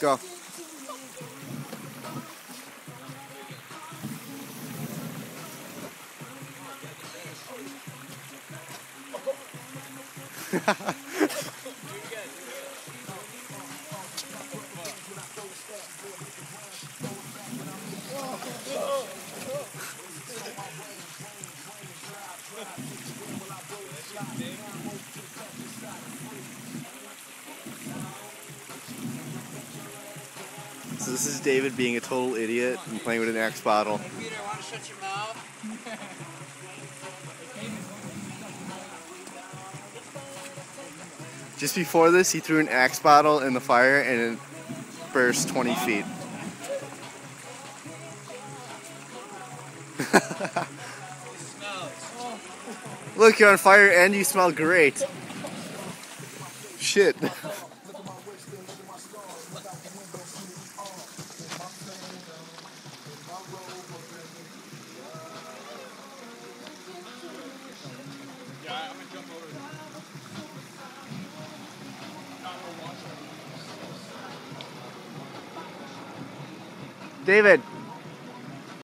Go. So this is David being a total idiot and playing with an Axe bottle. Peter, want to shut your mouth? Just before this, he threw an Axe bottle in the fire and it burst 20 feet. Look, you're on fire and you smell great. Shit. David.